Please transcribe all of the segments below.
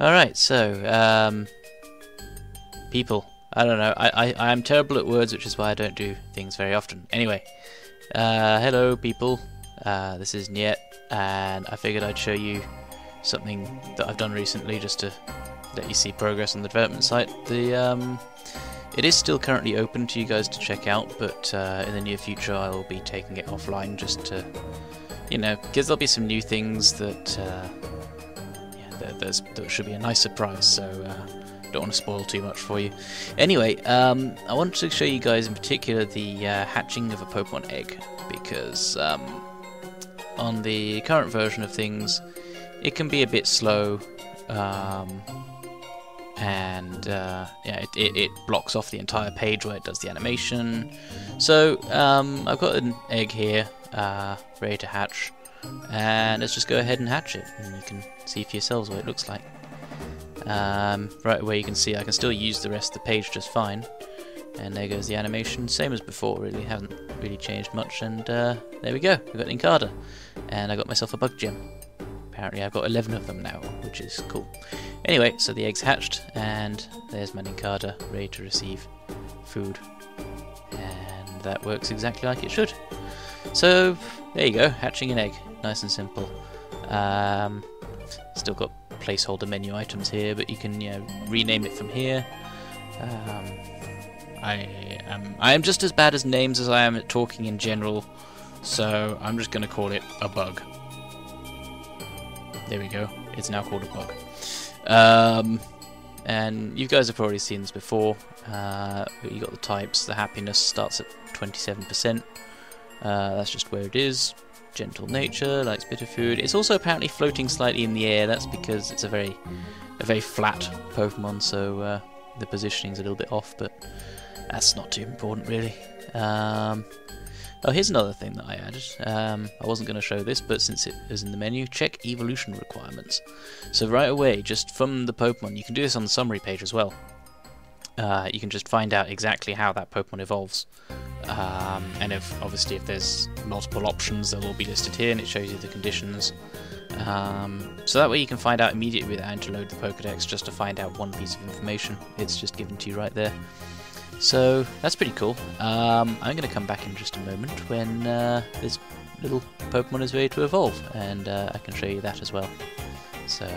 Alright, so, um, people. I don't know. I, I, I am terrible at words, which is why I don't do things very often. Anyway, uh, hello, people. Uh, this is Niet, and I figured I'd show you something that I've done recently just to let you see progress on the development site. The um, It is still currently open to you guys to check out, but uh, in the near future I will be taking it offline just to, you know, because there'll be some new things that, that, there's, that should be a nice surprise, so uh, don't want to spoil too much for you. Anyway, um, I wanted to show you guys in particular the uh, hatching of a Pokemon egg, because um, on the current version of things, it can be a bit slow. Um, and uh, yeah, it, it, it, blocks off the entire page where it does the animation. So um, I've got an egg here, uh, ready to hatch, and let's just go ahead and hatch it, and you can see for yourselves what it looks like. Um, right away you can see I can still use the rest of the page just fine, and there goes the animation, same as before really, haven't really changed much, and uh, there we go, we've got Nincada, and I got myself a bug gem. Apparently I've got 11 of them now, which is cool. Anyway, so the egg's hatched, and there's my Nincada ready to receive food. And that works exactly like it should. So, there you go, hatching an egg. Nice and simple. Um, still got placeholder menu items here, but you can you know, rename it from here. Um, I am I am just as bad as names as I am at talking in general, so I'm just going to call it a bug. There we go. It's now called a bug. Um, and you guys have probably seen this before. Uh, you got the types. The happiness starts at 27%. Uh, that's just where it is. Gentle nature, likes bitter food. It's also apparently floating slightly in the air. That's because it's a very, a very flat Pokemon, so uh, the positioning's a little bit off. But that's not too important, really. Um, Oh, here's another thing that I added. Um, I wasn't going to show this, but since it is in the menu, check evolution requirements. So right away, just from the Pokemon, you can do this on the summary page as well. Uh, you can just find out exactly how that Pokemon evolves. Um, and if obviously if there's multiple options, they'll all be listed here, and it shows you the conditions. Um, so that way you can find out immediately without having to load the Pokedex just to find out one piece of information. It's just given to you right there. So that's pretty cool. Um, I'm going to come back in just a moment when uh, this little Pokemon is ready to evolve, and uh, I can show you that as well. So,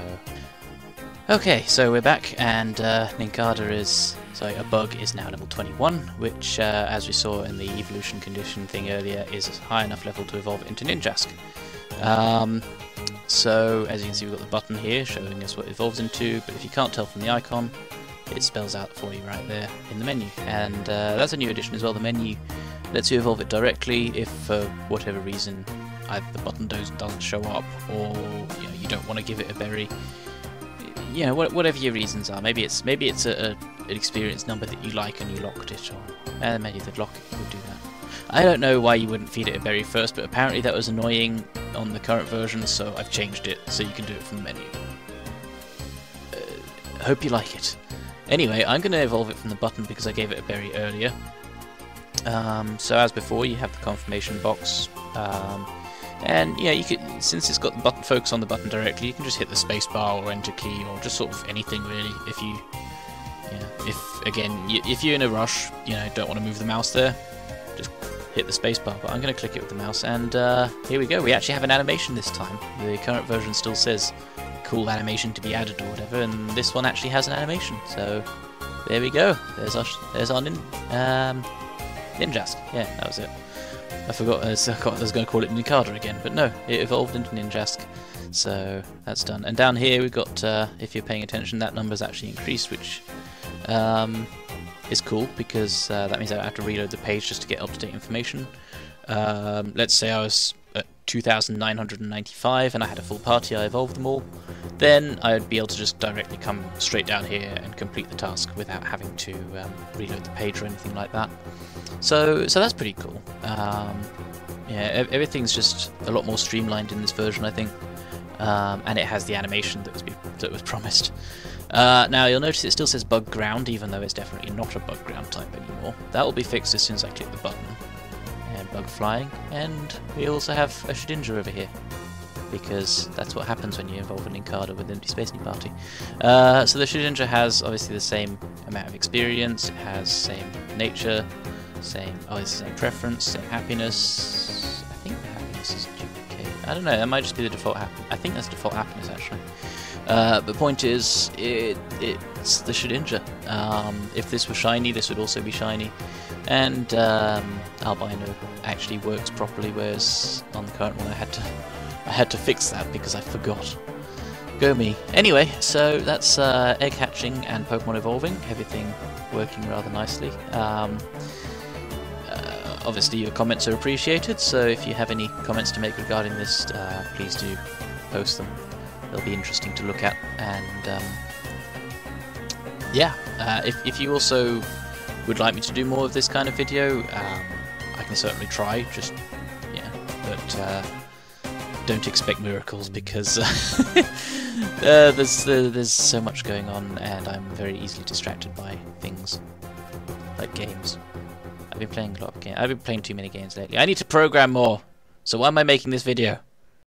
okay, so we're back, and uh, Nincada is, sorry, a bug is now level 21, which, uh, as we saw in the evolution condition thing earlier, is a high enough level to evolve into Ninjask. Um, so, as you can see, we've got the button here showing us what it evolves into, but if you can't tell from the icon, it spells out for you right there in the menu. And uh, that's a new addition as well. The menu lets you evolve it directly if for whatever reason either the button doesn't show up or you, know, you don't want to give it a berry. You know, whatever your reasons are. Maybe it's maybe it's a, a, an experience number that you like and you locked it, or uh, maybe the lock would do that. I don't know why you wouldn't feed it a berry first, but apparently that was annoying on the current version, so I've changed it so you can do it from the menu. Uh, hope you like it. Anyway, I'm going to evolve it from the button because I gave it a berry earlier. Um, so as before, you have the confirmation box. Um, and yeah, you could since it's got the button focus on the button directly, you can just hit the spacebar or enter key or just sort of anything really. If you, yeah, if again, if you're in a rush, you know, don't want to move the mouse there, just hit the spacebar. But I'm going to click it with the mouse, and uh, here we go. We actually have an animation this time. The current version still says cool animation to be added or whatever, and this one actually has an animation. So there we go. There's our there's our nin, um, Ninjask. Yeah, that was it. I forgot. I was, going to call it Nincada again, but no, it evolved into Ninjask. So that's done. And down here we've got, uh, if you're paying attention, that number's actually increased, which um, is cool because uh, that means I don't have to reload the page just to get up-to-date information. Um, let's say I was at 2,995 and I had a full party, I evolved them all then I'd be able to just directly come straight down here and complete the task without having to um, reload the page or anything like that. So, so that's pretty cool. Um, yeah, everything's just a lot more streamlined in this version, I think, um, and it has the animation that was that was promised. Uh, now you'll notice it still says bug ground, even though it's definitely not a bug ground type anymore. That will be fixed as soon as I click the button. And bug flying, and we also have a Shedinja over here. because that's what happens when you involve an Nincada with Empty Space New Party. Uh, so the Shedinja has obviously the same amount of experience, it has same nature, same oh it's the same preference, same happiness. I don't know, that might just be the default happiness. I think that's default happiness actually. Uh, the point is, it, it's the Shedinja. Um, if this were shiny, this would also be shiny. And um, albino actually works properly, whereas on the current one I had to I had to fix that because I forgot. Go me. Anyway, so that's uh, egg hatching and Pokemon evolving. Everything working rather nicely. Um, obviously, your comments are appreciated. So if you have any comments to make regarding this, uh, please do post them. They'll be interesting to look at. And um, yeah, uh, if if you also would like me to do more of this kind of video, um, I can certainly try. Just yeah, but uh, don't expect miracles because uh, there's there's so much going on, and I'm very easily distracted by things like games. I've been playing a lot of games. I've been playing too many games lately. I need to program more. So why am I making this video?